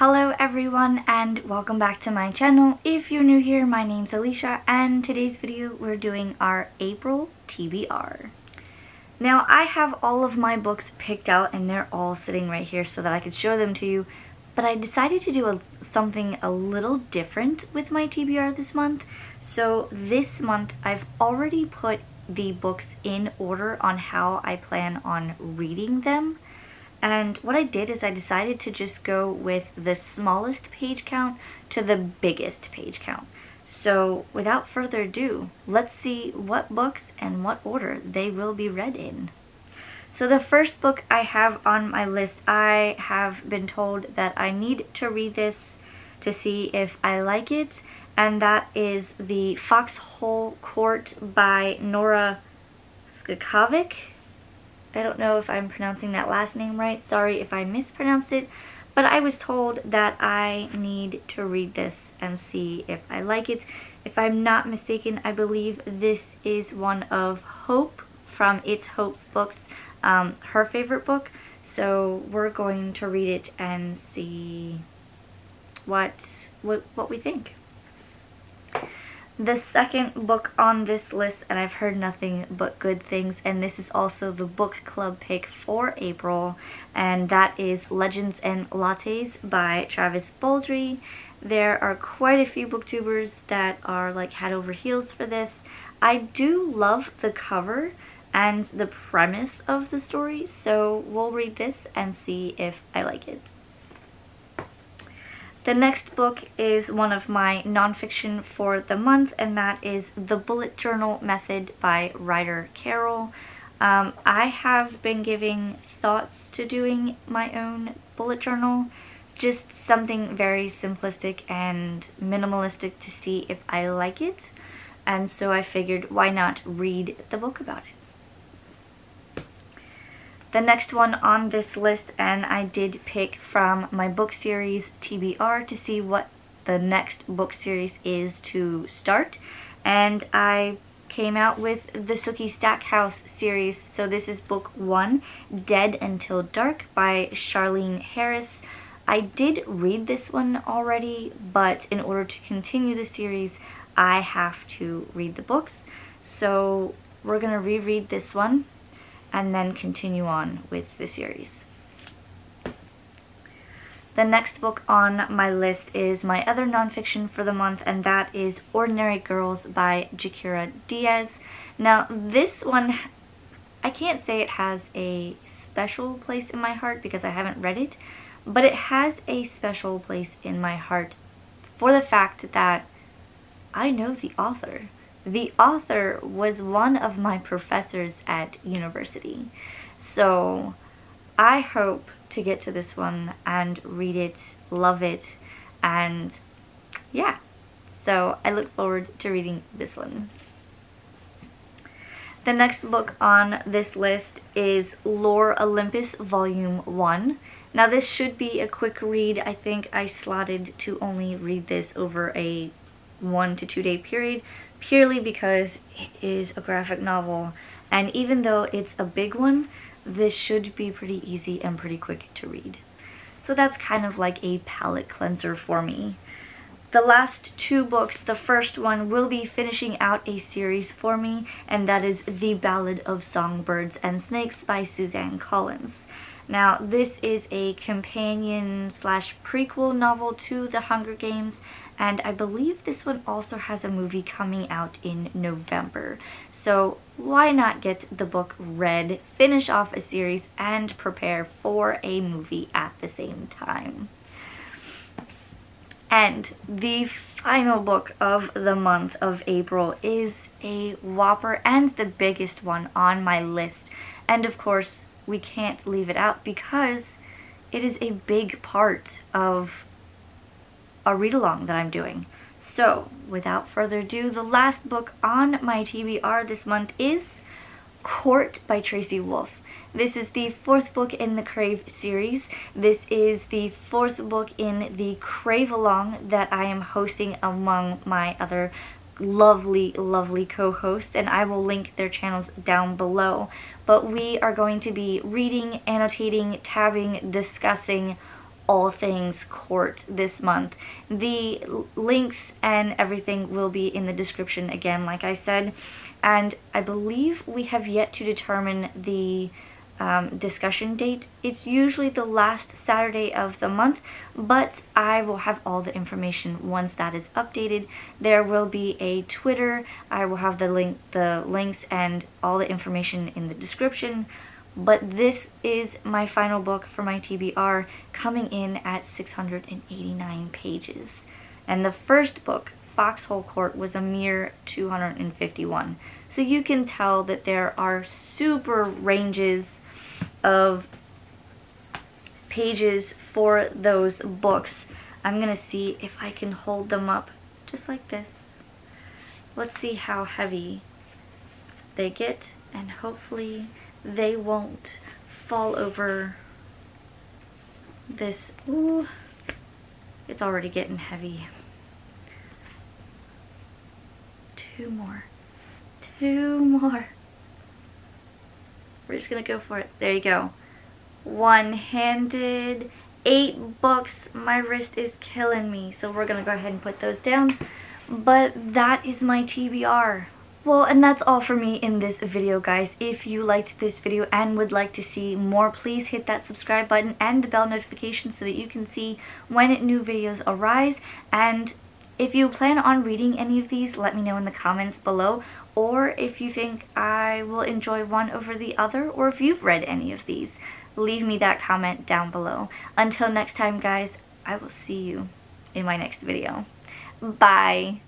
Hello everyone and welcome back to my channel. If you're new here, my name's Alisha and today's video we're doing our April TBR. Now I have all of my books picked out and they're all sitting right here so that I could show them to you, but I decided to do a, something a little different with my TBR this month. So this month I've already put the books in order on how I plan on reading them. And what I did is I decided to just go with the smallest page count to the biggest page count. So without further ado, let's see what books and what order they will be read in. So the first book I have on my list, I have been told that I need to read this to see if I like it, and that is The Foxhole Court by Nora Skakavik. I don't know if I'm pronouncing that last name right. Sorry if I mispronounced it. But I was told that I need to read this and see if I like it. If I'm not mistaken, I believe this is one of Hope from It's Hope's books, um, her favorite book. So we're going to read it and see what, what, what we think. The second book on this list, and I've heard nothing but good things, and this is also the book club pick for April, and that is Legends and Lattes by Travis Baldree. There are quite a few booktubers that are like head over heels for this. I do love the cover and the premise of the story, so we'll read this and see if I like it. The next book is one of my nonfiction for the month, and that is The Bullet Journal Method by Ryder Carroll. Um, I have been giving thoughts to doing my own bullet journal. It's just something very simplistic and minimalistic to see if I like it. And so I figured why not read the book about it the next one on this list and I did pick from my book series TBR to see what the next book series is to start. And I came out with the Sookie Stackhouse series. So this is book one Dead Until Dark by Charlaine Harris. I did read this one already but in order to continue the series I have to read the books. So we're gonna reread this one and then continue on with the series. The next book on my list is my other nonfiction for the month, and that is Ordinary Girls by Jaquira Diaz. Now, this one, I can't say it has a special place in my heart because I haven't read it, but it has a special place in my heart for the fact that I know the author. The author was one of my professors at university. So I hope to get to this one and read it, love it, and yeah. So I look forward to reading this one. The next book on this list is Lore Olympus Volume 1. Now this should be a quick read. I think I slotted to only read this over a one to two day period purely because it is a graphic novel. And even though it's a big one this should be pretty easy and pretty quick to read. So that's kind of like a palate cleanser for me. The last two books, the first one will be finishing out a series for me, and that is The Ballad of Songbirds and Snakes by Suzanne Collins. Now, this is a companion slash prequel novel to The Hunger Games, and I believe this one also has a movie coming out in November. So why not get the book read, finish off a series, and prepare for a movie at the same time? And the final book of the month of April is a whopper and the biggest one on my list. And of course, we can't leave it out because it is a big part of a read-along that I'm doing. So, without further ado, the last book on my TBR this month is Court by Tracy Wolff. This is the fourth book in the Crave series. This is the fourth book in the Crave Along that I am hosting among my other lovely, lovely co-hosts, and I will link their channels down below. But we are going to be reading, annotating, tabbing, discussing all things court this month. The links and everything will be in the description again, like I said. And I believe we have yet to determine the um, discussion date. It's usually the last Saturday of the month, but I will have all the information once that is updated. There will be a Twitter. I will have the link, the links and all the information in the description. But this is my final book for my TBR coming in at 689 pages. And the first book, Foxhole Court, was a mere 251. So you can tell that there are super ranges of pages for those books. I'm going to see if I can hold them up just like this. Let's see how heavy they get and hopefully they won't fall over this. Ooh, it's already getting heavy. Two more. Two more. We're just gonna go for it. There you go. One-handed, eight books. My wrist is killing me. So we're gonna go ahead and put those down. But that is my TBR. Well, and that's all for me in this video, guys. If you liked this video and would like to see more, please hit that subscribe button and the bell notification so that you can see when new videos arise. And if you plan on reading any of these, let me know in the comments below or if you think I will enjoy one over the other, or if you've read any of these, leave me that comment down below. Until next time, guys, I will see you in my next video. Bye!